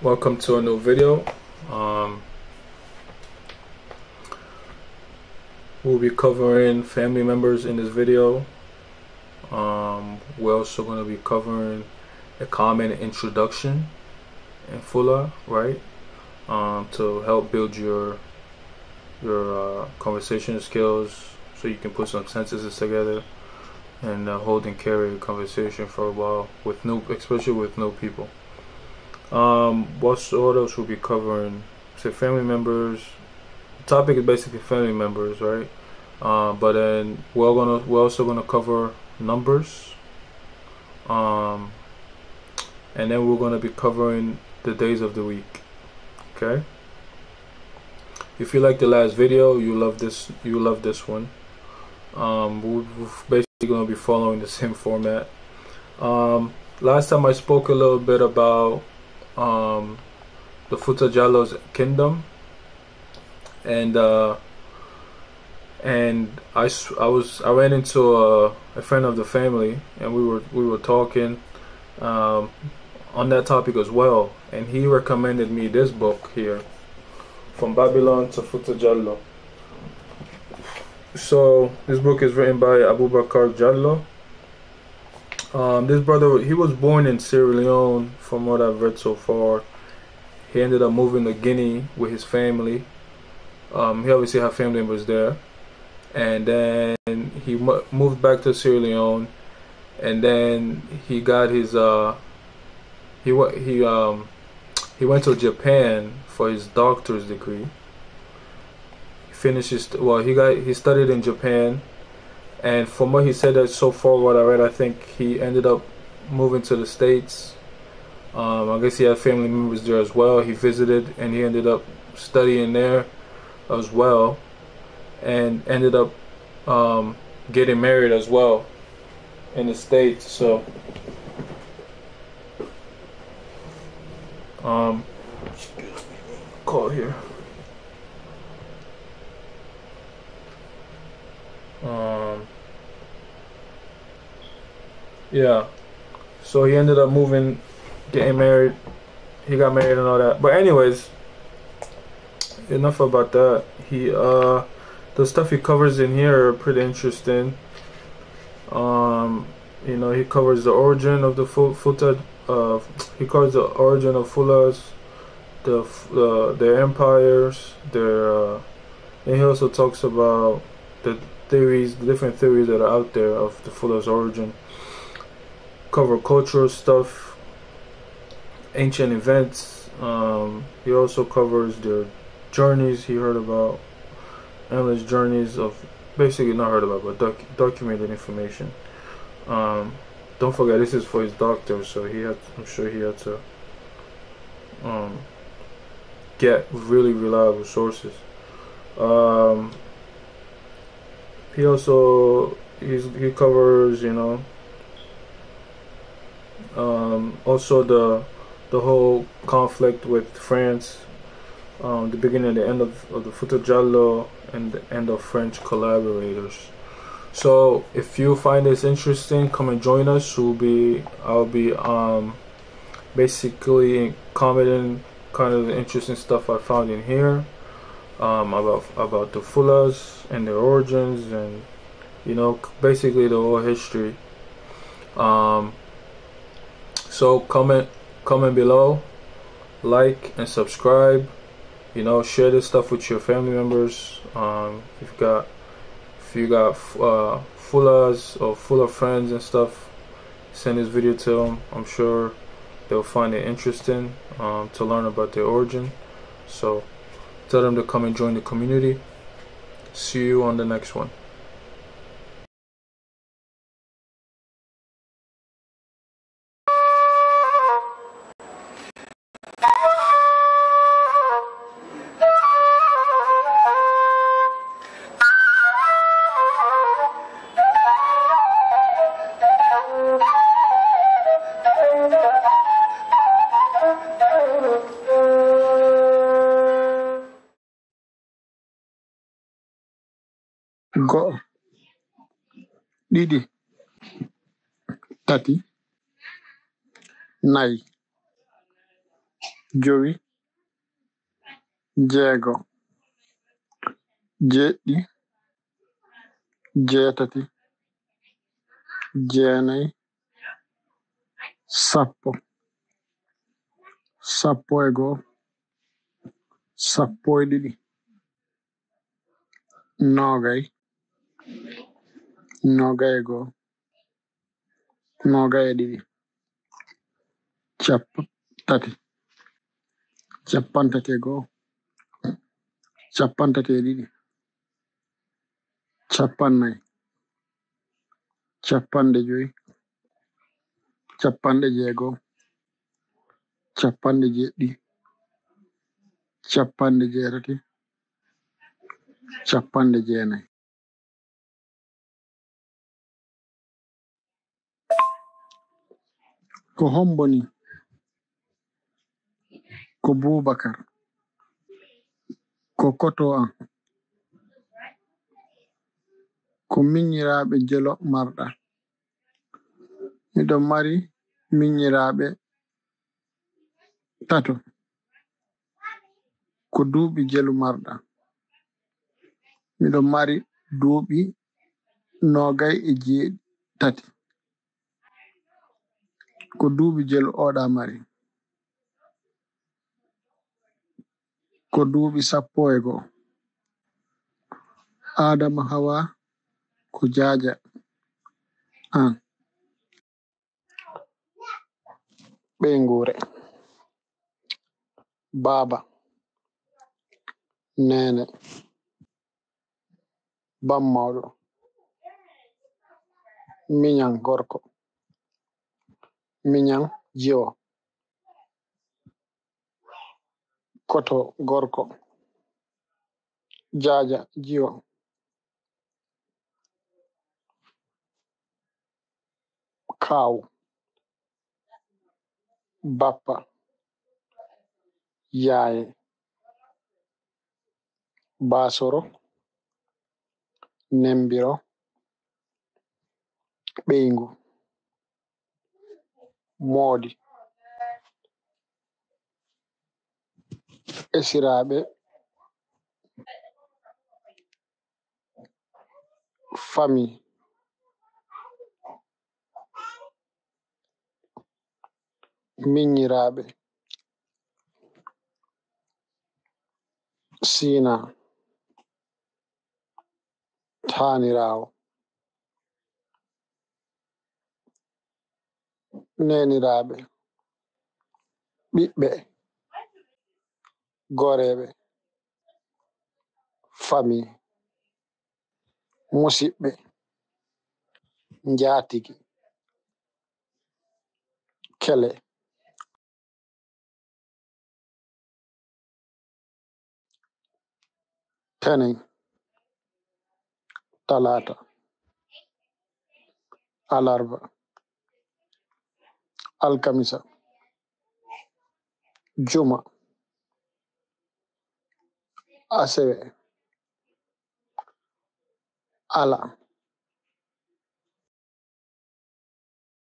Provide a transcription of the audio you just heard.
welcome to a new video. Um, we'll be covering family members in this video. Um, we're also going to be covering a common introduction in Fula right? Um, to help build your your uh, conversation skills so you can put some sentences together and uh, hold and carry a conversation for a while with new especially with new people um, what, else we'll be covering? Say family members. The topic is basically family members, right? Uh, but then we're gonna we're also gonna cover numbers. Um, and then we're gonna be covering the days of the week. Okay. If you like the last video, you love this. You love this one. Um, we're basically gonna be following the same format. Um, last time I spoke a little bit about um, the Futajallo's kingdom, and uh, and I, I was I ran into a, a friend of the family, and we were we were talking um, on that topic as well, and he recommended me this book here, from Babylon to Futajallo. So this book is written by Abu Abubakar Jallo um, this brother, he was born in Sierra Leone, from what I've read so far. He ended up moving to Guinea with his family. Um, he obviously had family members there, and then he moved back to Sierra Leone, and then he got his uh, he he um, he went to Japan for his doctor's degree. He finished his well, he got he studied in Japan and from what he said that so far what I read I think he ended up moving to the States. Um, I guess he had family members there as well. He visited and he ended up studying there as well and ended up um, getting married as well in the States so. Um, call here Um, yeah. So he ended up moving, getting married. He got married and all that. But anyways, enough about that. He uh, the stuff he covers in here are pretty interesting. Um, you know, he covers the origin of the Futa. Uh, he covers the origin of Fulas, the uh, their empires, their. Uh, and he also talks about the theories, the different theories that are out there of the Fula's origin. Cover cultural stuff, ancient events. Um, he also covers their journeys he heard about, endless journeys of basically not heard about, but doc documented information. Um, don't forget, this is for his doctor, so he had. I'm sure he had to um, get really reliable sources. Um, he also he's, he covers you know um, also the the whole conflict with France um, the beginning and the end of, of the Futajallo and the end of French collaborators. So if you find this interesting come and join us. We'll be I'll be um, basically commenting kind of the interesting stuff I found in here um, about about the Fullahs and their origins and you know basically the whole history. Um, so comment comment below, like and subscribe. You know, share this stuff with your family members. Um, if you got if you got uh, Fullahs or Fullah friends and stuff, send this video to them. I'm sure they'll find it interesting um, to learn about their origin. So. Tell them to come and join the community. See you on the next one. Go'o ɗiɗi tati. Nayi jowi jeego jeɗɗi jeetati jeenayi sappo sappo e goo sappo e ɗiɗi noogay Nogas e go'o, nogas e ɗiɗi, cappanɗe tati, cappanɗe tati e go'o, cappanɗe tati e ɗiɗi, capannay, capanɗe joy, capanɗe jeego, capanɗe jeɗiɗi, capanɗe jeetati, capanɗe jeenay. Ko homboni ko boubacar ko koto an ko miññiraaɓe jelo marɗa. Miɗon mari miññiraaɓe tato ko duuɓi jelu marɗa. Miɗon mari duuɓi noogay e jeetati ko duuɓi jelu oɗa mari ko duuɓi sappo e goo adama hawa ko jaaja. An ɓeyngure baaba. Nene bammawɗo. Miñan gorko miñan jiwo koto gorko jaaja jiwo kaawu bappa yaaye baasoro nembiro ɓeyngu moodi esiraaɓe fami. Miñiraaɓe siina taaniraawo. Neniraaɓe ɓiɓɓe goreeɓe fami musidɓe njaatigi kele. Tenen talaata alarba. Alcamisa. Yuma. ACB. Ala.